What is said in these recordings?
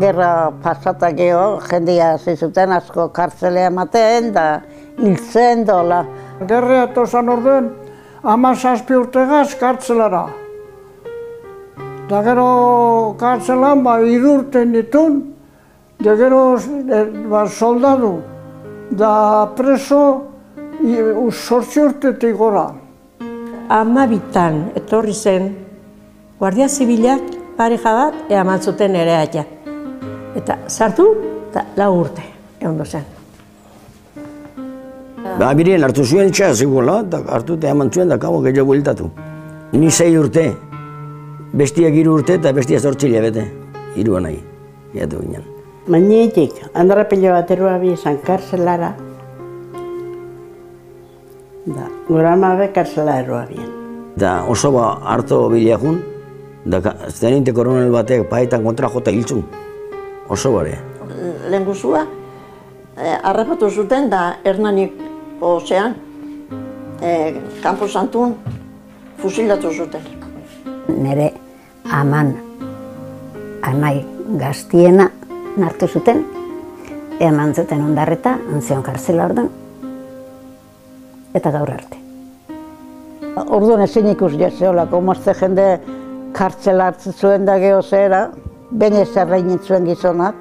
gerra pasata geho, jendia hasi zuten asko kartzelea ematen, da hiltzen dola. Gerra etozan orden, ama zazpi urtegaz kartzelara. Da gero kartzelan ba idurten ditun, da gero e, ba, soldadu, da preso sortzi urtetik gora. Ama bitan etorri zen, Guardia Zibilak pareja bat eman zuten ere aia. Eta sartu, eta lau urte, egon zen. Ba, birien hartu zuen txea ziguela, eta hartu eta eman zuen da kabo gehiago bueltatu. Ni zei urte, bestia giru urte eta bestia zortzile bete, hiru nahi, gaitu ginen. Mainetik, andara pila bat erua bi esan karzelara, da, gura amabe karzela erua bien. Da oso ba harto bileakun, da zeninte koronel batek paetan kontra jota hiltzun. Oso bare. Lehen guzua, eh, harrapatu zuten da Hernanik ozean, eh, Kampo Santun fusilatu zuten. Nere aman anai gaztiena nartu zuten, eman zuten ondarreta, antzion karzela ordan, eta gaur arte. Orduan ezin ikus jazeolako, mazte jende kartzela hartzen zuen da geho baina zerrein zuen gizonak,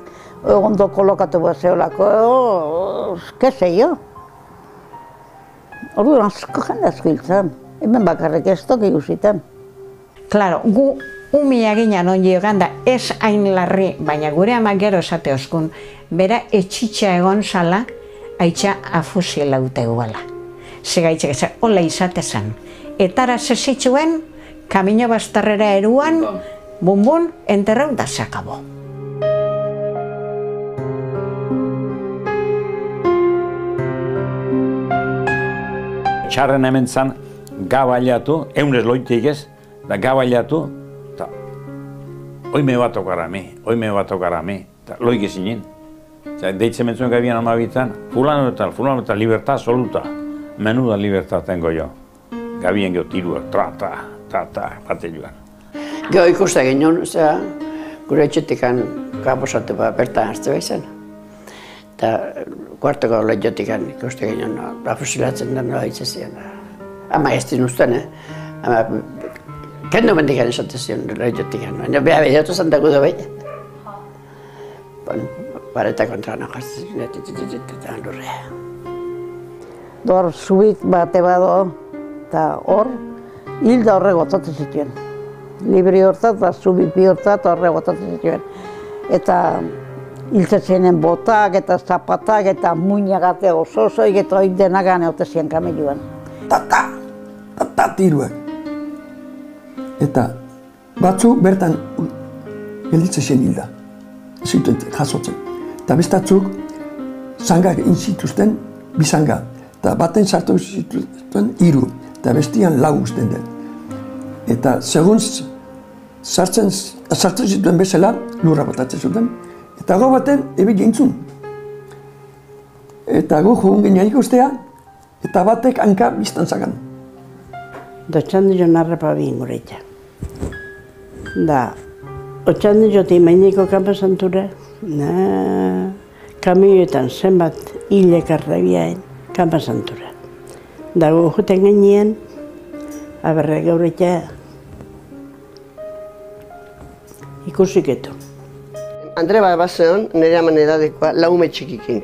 ondo kolokatu bat zeolako, ke jo. Orduan asko jende asko hiltzen, hemen bakarrik ez toki guzitan. Claro, gu umia ginen ongi da ez hain larri, baina gure ama gero esate oskun, bera etxitxa egon sala, haitxa afusila dute guala. Segaitzek ez, hola izate zen. Etara zesitzuen, kamino bastarrera eruan, enterrau da se akabo. Txarren hemen zan, gabailatu, eunez loitik ez, da gabailatu, eta oime bat okara mi, oime bat okara mi, eta loik ezinen. Eta deitzen mentzuen gabian amabitan, fulano eta, fulano eta libertad absoluta, menuda libertad tengo jo. Gabien geho tirua, tra, tra, tra, tra, bate joan. Geho ikuste ginen, zera, gure etxetikan kaposatu bat bertan hartze behizan. Eta kuartoko lehiotikan ikuste ginen, no, ba, fusilatzen den noa hitz ziren. Ama ez din usten, eh? Ama, kendo mendikan esate ziren lehiotikan. Baina beha behatu zen dago da behin. Bon, bareta kontra no ziren, eta lurrea. Dor zubik bate bado, eta hor, hilda horre gotatzen zituen. Libri hortzat, eta zubik bi hortzat horre gotatzen zituen. Eta hiltzen ziren botak, eta zapatak, eta muinagate oso osoik, eta hori denak gane ote ziren kameluan. Tata, tata tiruak. Eta batzu bertan gelditzen zen hilda. Zituen jasotzen. Eta bestatzuk zangak inzituzten, bizanga. Eta baten sartu zituen hiru eta bestian lau usten den. Eta segun sartzen, sartzen zituen bezala lurra botatzen zuten. Eta gau baten ebe jentzun. Eta gu jugun ginen ikustea, eta batek hanka biztan zagan. Dotxan dio narrapa bihin gure Da, otxan dio timeiniko kampa santura, na, kamioetan zenbat hilek arrabiaen santura. Da gu juten genien, aberre gaur ikusiketu. Andre bat zeon, nire haman edadekoa, laume txikikin.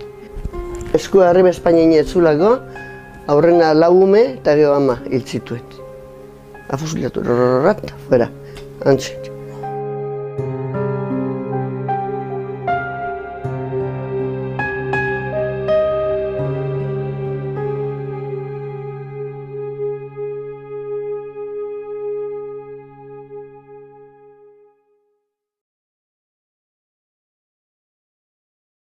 Esku harri Espainien etzulako, aurrena laume eta gero ama hil zituen. Afusilatu, rorrorat, fuera, antzik.